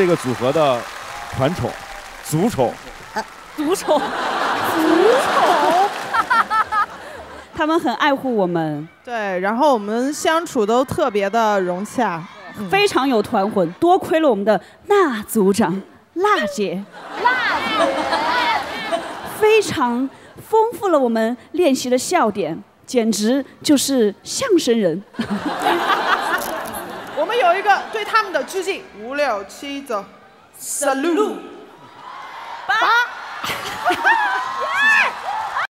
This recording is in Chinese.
这个组合的团宠、族宠，独宠，独宠，他们很爱护我们，对，然后我们相处都特别的融洽，非常有团魂。多亏了我们的那组长、辣姐，非常丰富了我们练习的笑点，简直就是相声人。有一个对他们的致敬，五六七走，salute，